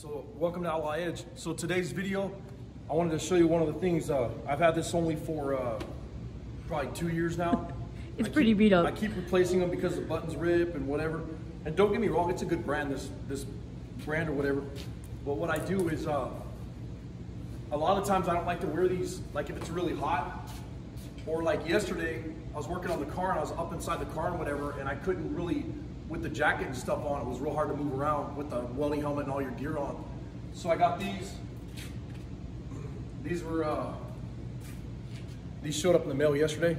So welcome to Outlaw Edge. So today's video, I wanted to show you one of the things. Uh, I've had this only for uh, probably two years now. It's I pretty keep- beat up. I keep replacing them because the buttons rip and whatever. And don't get me wrong, it's a good brand, this this brand or whatever. But what I do is, uh, a lot of times I don't like to wear these, like if it's really hot, or like yesterday, I was working on the car and I was up inside the car and whatever, and I couldn't really, with the jacket and stuff on, it was real hard to move around with the welding helmet and all your gear on. So I got these. These were, uh, these showed up in the mail yesterday.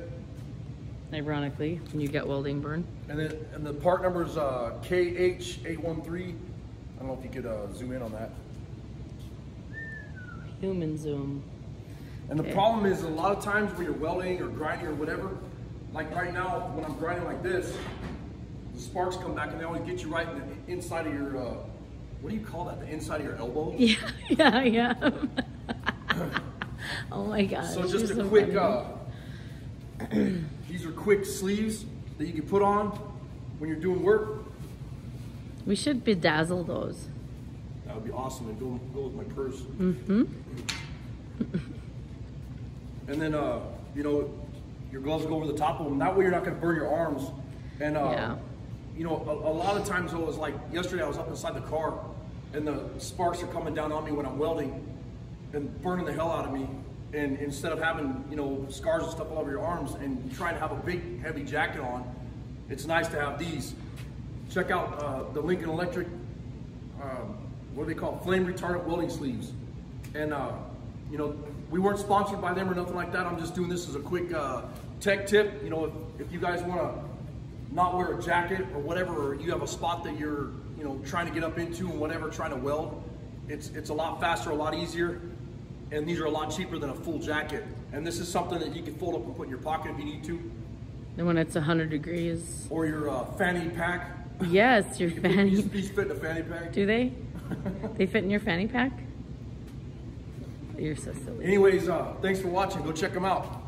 Ironically, when you get welding burn. And then, and the part number is uh, KH813. I don't know if you could uh, zoom in on that. Human zoom. And the Okay. problem is a lot of times when you're welding or grinding or whatever, like right now when I'm grinding like this, the sparks come back and they always get you right in the inside of your, uh, what do you call that? The inside of your elbow? Yeah, yeah, yeah. oh my gosh. So just a so quick, uh, these are quick sleeves that you can put on when you're doing work. We should bedazzle those. That would be awesome and go, go with my purse. Mm-hmm. And then, uh, you know, your gloves go over the top of them. That way you're not going to burn your arms. And, uh, Yeah. You know, a, a lot of times it was like yesterday I was up inside the car and the sparks are coming down on me when I'm welding and burning the hell out of me. And instead of having, you know, scars and stuff all over your arms and trying to have a big, heavy jacket on, it's nice to have these. Check out uh, the Lincoln Electric, um, what do they call? Flame retardant welding sleeves. And, uh, you know, we weren't sponsored by them or nothing like that. I'm just doing this as a quick uh, tech tip. You know, if, if you guys want to not wear a jacket or whatever, or you have a spot that you're, you know, trying to get up into and whatever, trying to weld, it's, it's a lot faster, a lot easier. And these are a lot cheaper than a full jacket. And this is something that you can fold up and put in your pocket if you need to, And when it's 100 degrees. or your uh, fanny pack. Yes, your You fanny. These, these fit in a fanny pack. Do they? they fit in your fanny pack? You're so silly. Anyways, uh, thanks for watching. Go check them out.